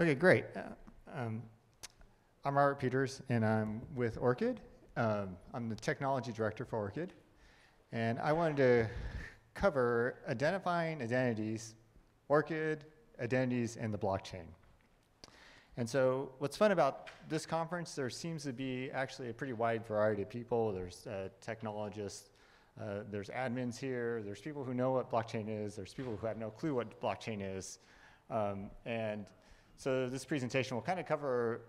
Okay, great. Uh, um, I'm Robert Peters, and I'm with ORCID. Um, I'm the technology director for ORCID, and I wanted to cover identifying identities, ORCID, identities, and the blockchain. And so what's fun about this conference, there seems to be actually a pretty wide variety of people. There's uh, technologists, uh, there's admins here, there's people who know what blockchain is, there's people who have no clue what blockchain is. Um, and so this presentation will kind of cover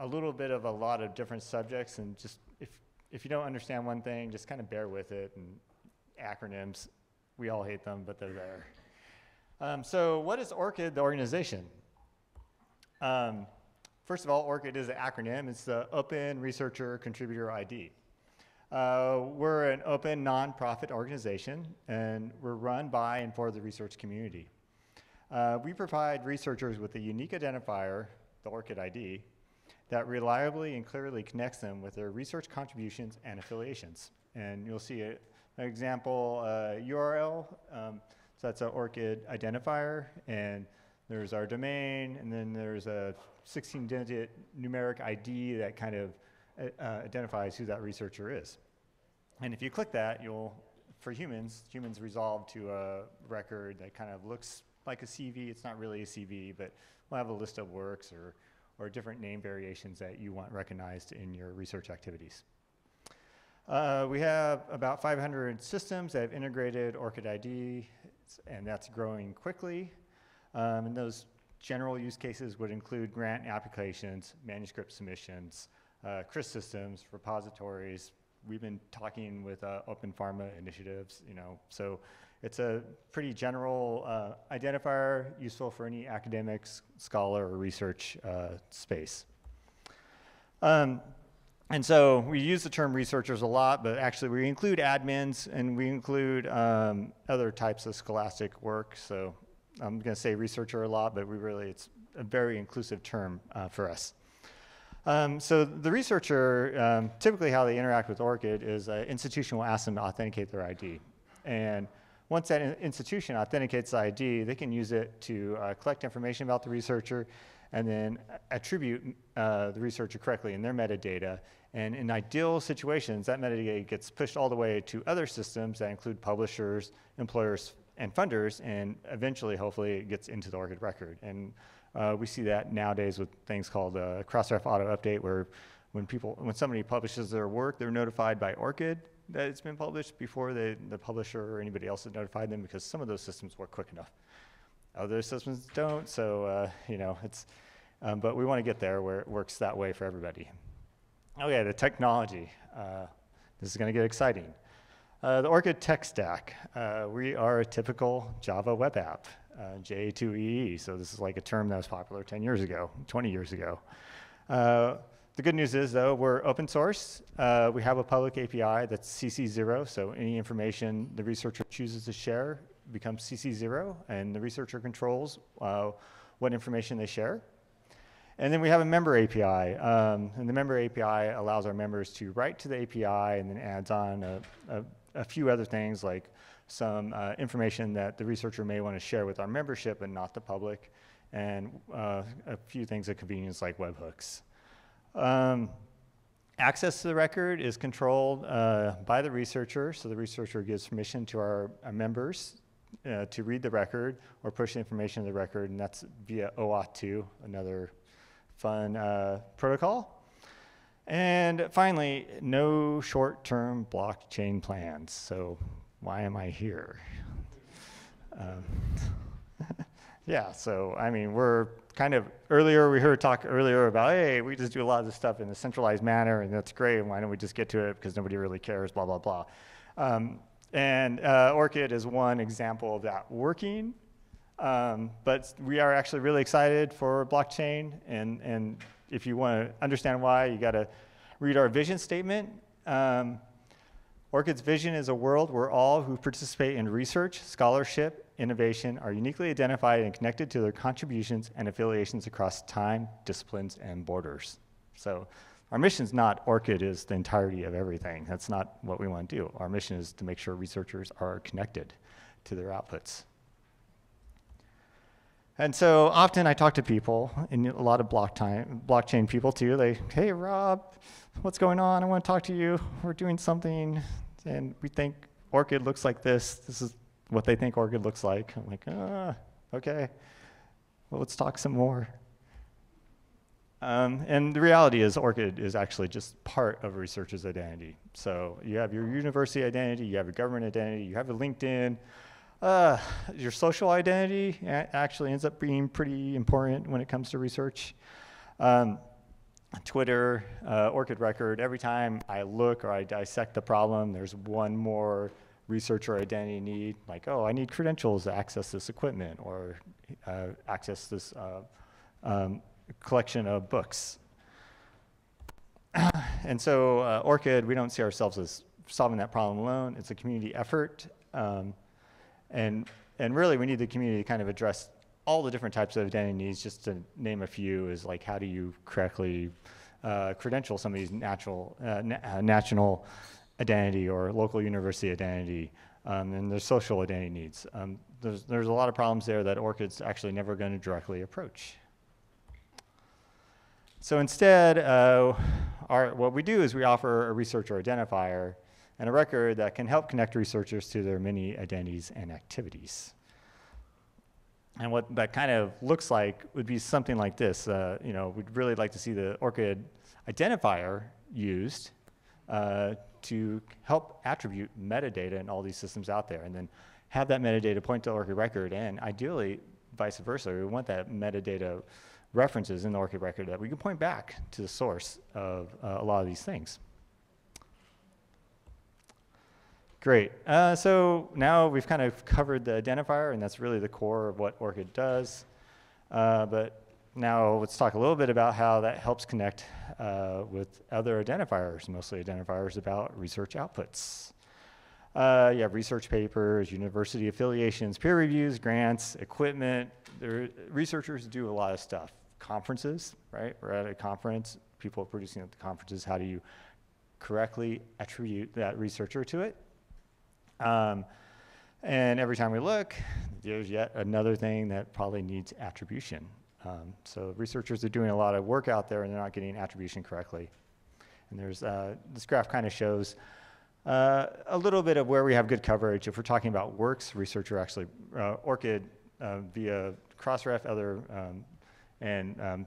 a little bit of a lot of different subjects and just if, if you don't understand one thing, just kind of bear with it and acronyms, we all hate them, but they're there. Um, so what is ORCID, the organization? Um, first of all, ORCID is an acronym. It's the Open Researcher Contributor ID. Uh, we're an open nonprofit organization, and we're run by and for the research community. Uh, we provide researchers with a unique identifier, the ORCID ID, that reliably and clearly connects them with their research contributions and affiliations. And you'll see a, an example uh, URL. Um, so that's an ORCID identifier, and there's our domain, and then there's a 16-digit numeric ID that kind of uh, uh, identifies who that researcher is. And if you click that, you'll, for humans, humans resolve to a record that kind of looks like a CV. It's not really a CV, but we'll have a list of works or, or different name variations that you want recognized in your research activities. Uh, we have about 500 systems that have integrated ORCID ID, and that's growing quickly. Um, and those general use cases would include grant applications, manuscript submissions, uh, CRIS systems, repositories. We've been talking with uh, open pharma initiatives, you know, so it's a pretty general uh, identifier useful for any academic, scholar, or research uh, space. Um, and so we use the term researchers a lot, but actually we include admins and we include um, other types of scholastic work. So I'm going to say researcher a lot, but we really, it's a very inclusive term uh, for us. Um, so the researcher, um, typically how they interact with ORCID is an institution will ask them to authenticate their ID. And once that in institution authenticates the ID, they can use it to uh, collect information about the researcher and then attribute uh, the researcher correctly in their metadata. And in ideal situations, that metadata gets pushed all the way to other systems that include publishers, employers, and funders, and eventually, hopefully, it gets into the ORCID record. And uh, we see that nowadays with things called uh, Crossref auto update, where when people, when somebody publishes their work, they're notified by ORCID that it's been published before the publisher or anybody else has notified them, because some of those systems work quick enough. Other systems don't, so uh, you know it's. Um, but we want to get there where it works that way for everybody. Okay, the technology. Uh, this is going to get exciting. Uh, the ORCID tech stack. Uh, we are a typical Java web app, uh, J2EE. So this is like a term that was popular 10 years ago, 20 years ago. The good news is, though, we're open source. Uh, we have a public API that's CC0, so any information the researcher chooses to share becomes CC0, and the researcher controls uh, what information they share. And then we have a member API, um, and the member API allows our members to write to the API and then adds on a, a a few other things like some uh, information that the researcher may want to share with our membership and not the public, and uh, a few things of convenience like webhooks. Um, access to the record is controlled uh, by the researcher, so the researcher gives permission to our, our members uh, to read the record or push information to the record, and that's via OAuth 2, another fun uh, protocol. And finally, no short-term blockchain plans. So why am I here? Um, yeah, so I mean, we're kind of earlier, we heard talk earlier about, hey, we just do a lot of this stuff in a centralized manner, and that's great, And why don't we just get to it because nobody really cares, blah, blah, blah. Um, and uh, ORCID is one example of that working, um, but we are actually really excited for blockchain, and, and if you want to understand why, you got to read our vision statement. Um, ORCID's vision is a world where all who participate in research, scholarship, innovation are uniquely identified and connected to their contributions and affiliations across time, disciplines, and borders. So our mission is not ORCID is the entirety of everything. That's not what we want to do. Our mission is to make sure researchers are connected to their outputs. And so often I talk to people, and a lot of blockchain, blockchain people too. They, hey, Rob, what's going on? I want to talk to you. We're doing something, and we think ORCID looks like this. This is what they think ORCID looks like. I'm like, ah, okay. Well, let's talk some more. Um, and the reality is ORCID is actually just part of a researcher's identity. So you have your university identity, you have your government identity, you have a LinkedIn, uh, your social identity actually ends up being pretty important when it comes to research. Um, Twitter, uh, ORCID Record, every time I look or I dissect the problem, there's one more researcher identity need, like, oh, I need credentials to access this equipment or uh, access this uh, um, collection of books. and so uh, ORCID, we don't see ourselves as solving that problem alone. It's a community effort. Um, and, and really, we need the community to kind of address all the different types of identity needs, just to name a few, is like how do you correctly uh, credential some of these natural, uh, na uh, national identity or local university identity, um, and their social identity needs. Um, there's, there's a lot of problems there that ORCID's actually never going to directly approach. So instead, uh, our, what we do is we offer a researcher identifier and a record that can help connect researchers to their many identities and activities. And what that kind of looks like would be something like this. Uh, you know, we'd really like to see the ORCID identifier used uh, to help attribute metadata in all these systems out there, and then have that metadata point to ORCID record, and ideally, vice versa. We want that metadata references in the ORCID record that we can point back to the source of uh, a lot of these things. Great. Uh, so now we've kind of covered the identifier, and that's really the core of what ORCID does. Uh, but now let's talk a little bit about how that helps connect uh, with other identifiers, mostly identifiers about research outputs. Uh, you have research papers, university affiliations, peer reviews, grants, equipment. There, researchers do a lot of stuff. Conferences, right? We're at a conference, people are producing at the conferences. How do you correctly attribute that researcher to it? Um, and every time we look, there's yet another thing that probably needs attribution. Um, so researchers are doing a lot of work out there and they're not getting attribution correctly. And there's, uh, this graph kind of shows uh, a little bit of where we have good coverage. If we're talking about works, researcher actually, uh, ORCID uh, via Crossref, other, um, and, um,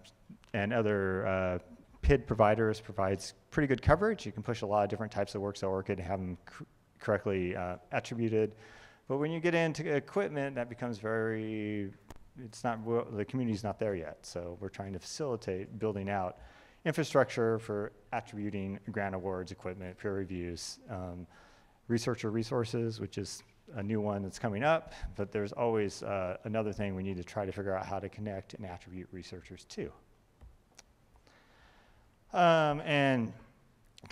and other uh, PID providers provides pretty good coverage. You can push a lot of different types of works to ORCID and have them correctly uh, attributed. But when you get into equipment, that becomes very, it's not, the community's not there yet. So we're trying to facilitate building out infrastructure for attributing grant awards, equipment, peer reviews, um, researcher resources, which is a new one that's coming up, but there's always uh, another thing we need to try to figure out how to connect and attribute researchers to. Um, and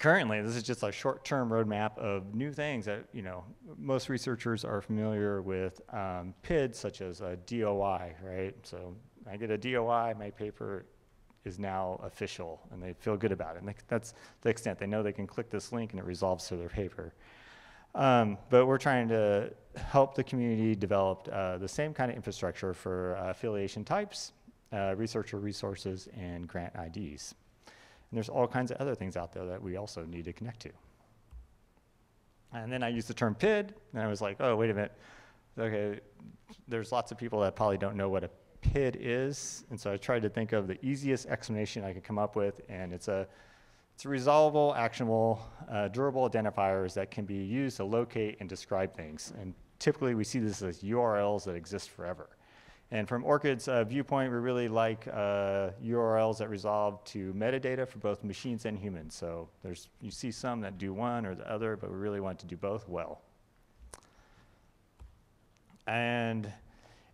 currently, this is just a short-term roadmap of new things that, you know, most researchers are familiar with um, PID, such as a DOI, right? So I get a DOI, my paper is now official, and they feel good about it. And that's the extent. They know they can click this link and it resolves to their paper. Um, but we're trying to help the community develop uh, the same kind of infrastructure for uh, affiliation types, uh, researcher resources, and grant IDs. And there's all kinds of other things out there that we also need to connect to. And then I used the term PID, and I was like, oh, wait a minute. Okay, there's lots of people that probably don't know what a PID is. And so I tried to think of the easiest explanation I could come up with, and it's a it's a resolvable, actionable, uh, durable identifiers that can be used to locate and describe things. And typically we see this as URLs that exist forever. And from ORCID's uh, viewpoint, we really like uh, URLs that resolve to metadata for both machines and humans. So there's, you see some that do one or the other, but we really want to do both well. And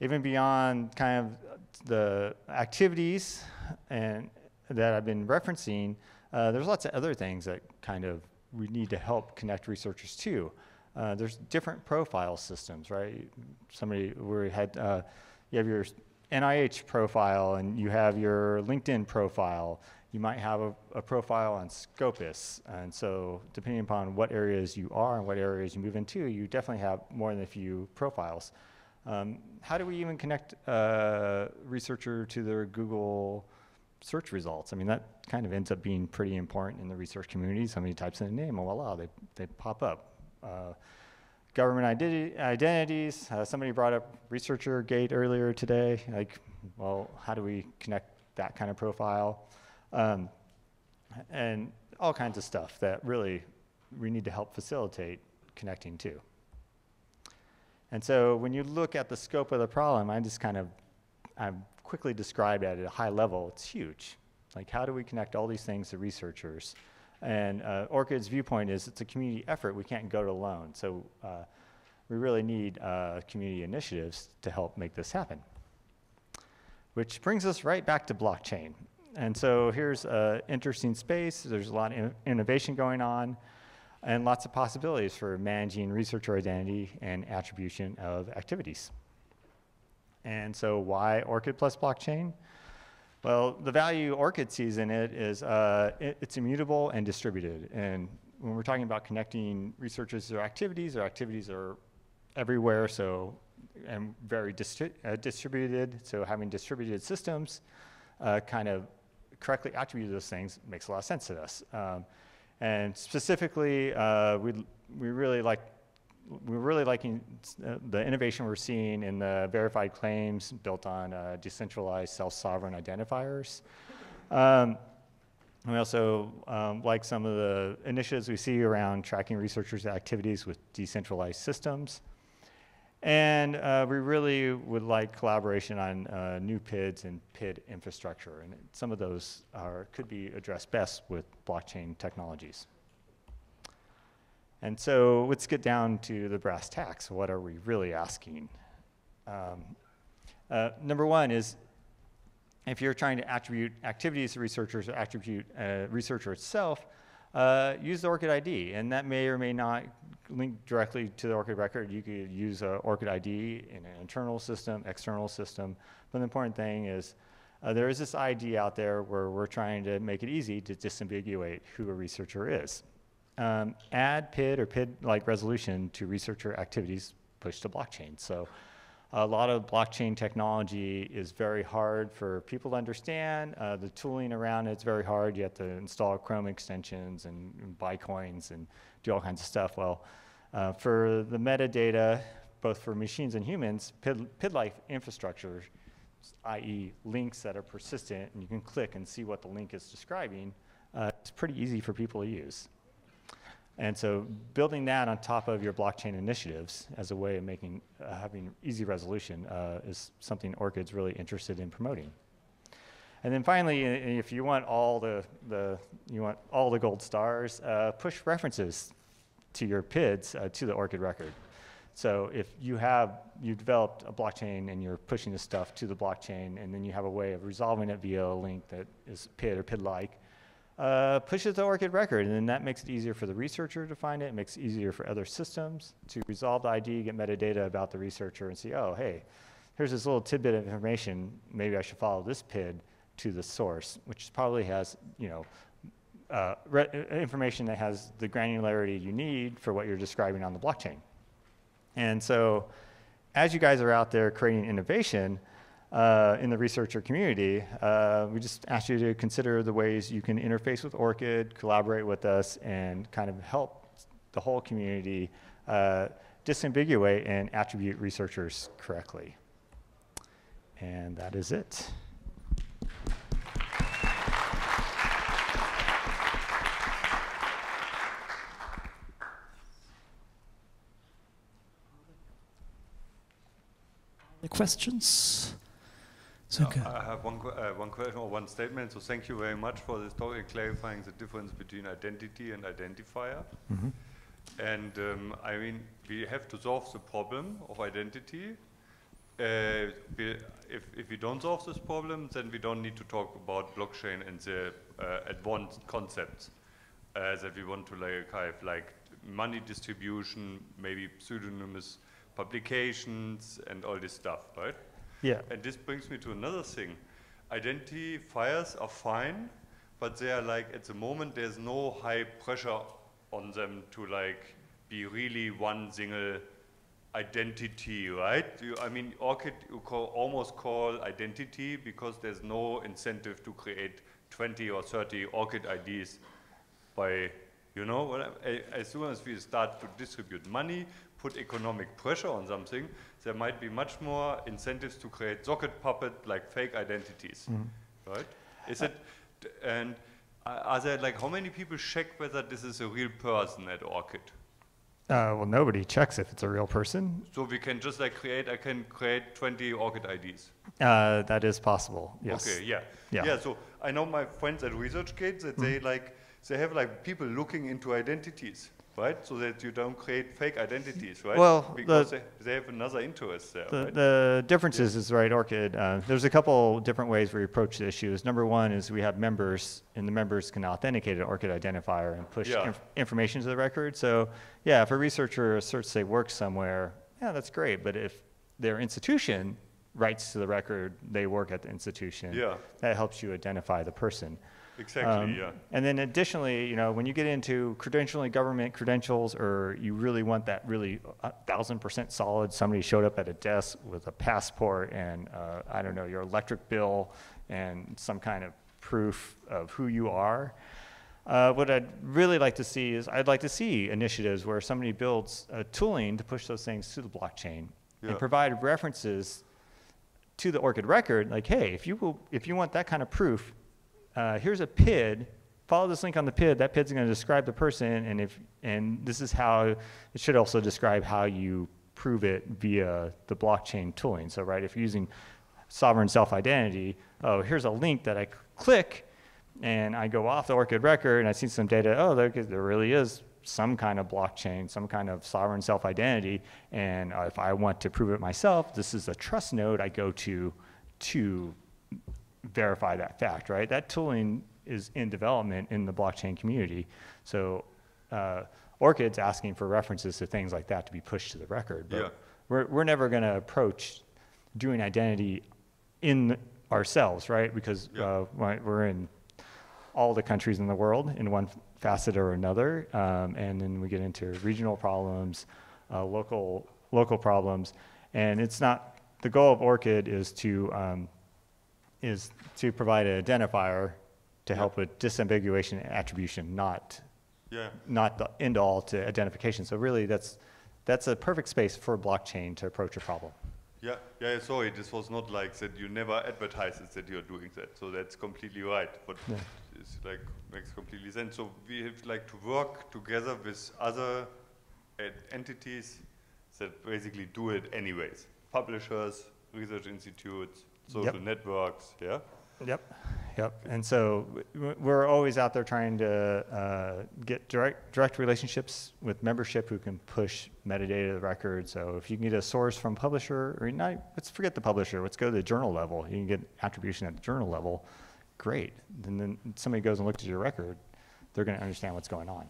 even beyond kind of the activities and that I've been referencing, uh, there's lots of other things that kind of we need to help connect researchers to. Uh, there's different profile systems, right? Somebody, we had, uh, you have your NIH profile and you have your LinkedIn profile. You might have a, a, profile on Scopus. And so depending upon what areas you are and what areas you move into, you definitely have more than a few profiles. Um, how do we even connect a researcher to their Google search results? I mean, that kind of ends up being pretty important in the research community. Somebody types in a name, and voila, they, they pop up. Uh, government identi identities, uh, somebody brought up ResearchGate earlier today. Like, well, how do we connect that kind of profile? Um, and all kinds of stuff that really we need to help facilitate connecting to. And so when you look at the scope of the problem, I just kind of, I quickly described it at a high level, it's huge. Like how do we connect all these things to researchers? And uh, ORCID's viewpoint is it's a community effort. We can't go it alone. So uh, we really need uh, community initiatives to help make this happen. Which brings us right back to blockchain. And so here's an interesting space. There's a lot of innovation going on and lots of possibilities for managing researcher identity and attribution of activities. And so why ORCID plus blockchain? Well, the value ORCID sees in it is uh, it, it's immutable and distributed. And when we're talking about connecting researchers their activities, their activities are everywhere, so and very distri uh, distributed. So having distributed systems uh, kind of correctly attribute those things makes a lot of sense to us. Um, and specifically, uh, we, we really like, we're really liking uh, the innovation we're seeing in the verified claims built on uh, decentralized self-sovereign identifiers. Um, we also um, like some of the initiatives we see around tracking researchers' activities with decentralized systems. And uh, we really would like collaboration on uh, new PIDs and PID infrastructure. And some of those are, could be addressed best with blockchain technologies. And so let's get down to the brass tacks. What are we really asking? Um, uh, number one is if you're trying to attribute activities to researchers or attribute a researcher itself, uh, use the ORCID ID, and that may or may not link directly to the ORCID record. You could use an ORCID ID in an internal system, external system. But the important thing is uh, there is this ID out there where we're trying to make it easy to disambiguate who a researcher is. Um, add PID or PID-like resolution to researcher activities pushed to blockchain. So a lot of blockchain technology is very hard for people to understand. Uh, the tooling around it's very hard. You have to install Chrome extensions and, and buy coins and do all kinds of stuff. Well, uh, for the metadata, both for machines and humans, PID-like infrastructure, i.e. links that are persistent and you can click and see what the link is describing, uh, it's pretty easy for people to use. And so building that on top of your blockchain initiatives as a way of making, uh, having easy resolution uh, is something ORCID's really interested in promoting. And then finally, if you want all the, the, you want all the gold stars, uh, push references to your PIDs uh, to the ORCID record. So if you have, you developed a blockchain and you're pushing this stuff to the blockchain and then you have a way of resolving it via a link that is PID or PID-like, uh, push it to ORCID record, and then that makes it easier for the researcher to find it. It makes it easier for other systems to resolve the ID, get metadata about the researcher, and see, oh, hey, here's this little tidbit of information. Maybe I should follow this PID to the source, which probably has, you know, uh, information that has the granularity you need for what you're describing on the blockchain. And so, as you guys are out there creating innovation, uh, in the researcher community, uh, we just ask you to consider the ways you can interface with ORCID, collaborate with us, and kind of help the whole community uh, disambiguate and attribute researchers correctly. And that is it. Any questions? So I have one, uh, one question or one statement. So thank you very much for this talk and clarifying the difference between identity and identifier. Mm -hmm. And um, I mean, we have to solve the problem of identity. Uh, we, if, if we don't solve this problem, then we don't need to talk about blockchain and the uh, advanced concepts uh, that we want to like, kind of like money distribution, maybe pseudonymous publications and all this stuff, right? Yeah. And this brings me to another thing. Identifiers are fine, but they are like, at the moment, there's no high pressure on them to like be really one single identity, right? You, I mean, ORCID you call, almost call identity because there's no incentive to create 20 or 30 ORCID IDs by, you know, as soon as we start to distribute money, put economic pressure on something, there might be much more incentives to create socket puppet like fake identities, mm right? Is it, and are there like, how many people check whether this is a real person at ORCID? Uh, well, nobody checks if it's a real person. So we can just like create, I can create 20 ORCID IDs. Uh, that is possible, yes. Okay, yeah. yeah. Yeah, so I know my friends at ResearchGate that mm. they like, they have like people looking into identities right? So that you don't create fake identities, right? Well, because the, they, they, have another interest there. The, right? the difference is, is right, ORCID. Uh, there's a couple different ways we approach the issues. Number one is we have members, and the members can authenticate an ORCID identifier and push yeah. inf information to the record. So, yeah, if a researcher asserts they work somewhere, yeah, that's great. But if their institution writes to the record they work at the institution, yeah. that helps you identify the person. Exactly, um, yeah. And then additionally, you know, when you get into credentialing government credentials or you really want that really uh, thousand percent solid, somebody showed up at a desk with a passport and, uh, I don't know, your electric bill and some kind of proof of who you are. Uh, what I'd really like to see is I'd like to see initiatives where somebody builds a tooling to push those things to the blockchain yeah. and provide references to the ORCID record, like, hey, if you, will, if you want that kind of proof, uh, here's a PID. Follow this link on the PID. That PID's going to describe the person, and if and this is how it should also describe how you prove it via the blockchain tooling. So, right, if you're using sovereign self-identity, oh, here's a link that I click, and I go off the ORCID record, and I see some data. Oh, there, there really is some kind of blockchain, some kind of sovereign self-identity, and uh, if I want to prove it myself, this is a trust node I go to to verify that fact, right? That tooling is in development in the blockchain community. So uh, ORCID's asking for references to things like that to be pushed to the record. But yeah. we're, we're never going to approach doing identity in ourselves, right? Because yeah. uh, we're in all the countries in the world in one facet or another. Um, and then we get into regional problems, uh, local, local problems. And it's not, the goal of ORCID is to um, is to provide an identifier to help with disambiguation and attribution, not yeah. not the end all to identification. So really, that's that's a perfect space for blockchain to approach a problem. Yeah, yeah. Sorry, this was not like that. You never advertise that you're doing that. So that's completely right. But yeah. it's like makes completely sense. So we have like to work together with other entities that basically do it anyways. Publishers, research institutes, social yep. networks, yeah? Yep, yep. And so we're always out there trying to uh, get direct, direct relationships with membership who can push metadata to the record. So if you can get a source from publisher, or not, let's forget the publisher, let's go to the journal level. You can get attribution at the journal level, great. And then somebody goes and looks at your record, they're going to understand what's going on.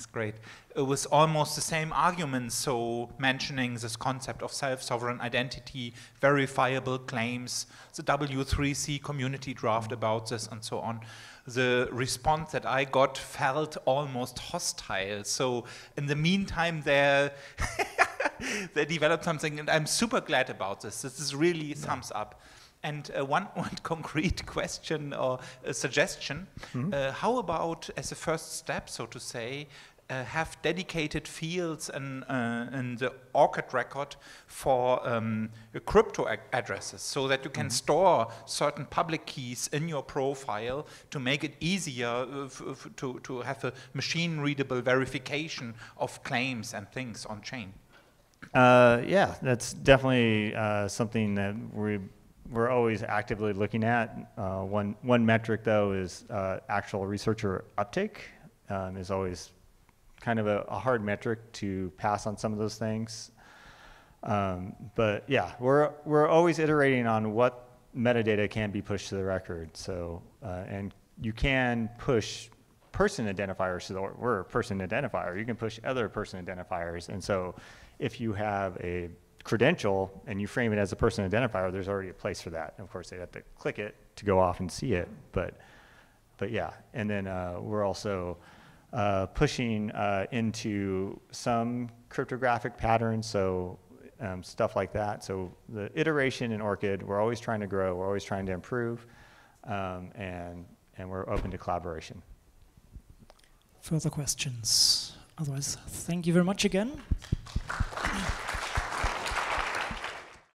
Thanks, great. It was almost the same argument, so mentioning this concept of self-sovereign identity, verifiable claims, the W3C community draft about this, and so on. The response that I got felt almost hostile. So in the meantime, they they developed something, and I'm super glad about this. This is really yeah. thumbs up. And uh, one, one concrete question or suggestion, mm -hmm. uh, how about as a first step, so to say, uh, have dedicated fields in, uh, in the ORCID record for um, crypto addresses so that you can mm -hmm. store certain public keys in your profile to make it easier uh, to, to have a machine readable verification of claims and things on chain? Uh, yeah, that's definitely something that we we're always actively looking at. Uh, one, one metric, though, is uh, actual researcher uptake um, is always kind of a, a, hard metric to pass on some of those things. Um, but yeah, we're, we're always iterating on what metadata can be pushed to the record. So, uh, and you can push person identifiers to the, we're a person identifier. You can push other person identifiers. And so if you have a credential and you frame it as a person identifier, there's already a place for that. And of course, they'd have to click it to go off and see it, but, but yeah. And then uh, we're also uh, pushing uh, into some cryptographic patterns, so um, stuff like that. So the iteration in ORCID, we're always trying to grow, we're always trying to improve, um, and, and we're open to collaboration. Further questions? Otherwise, thank you very much again.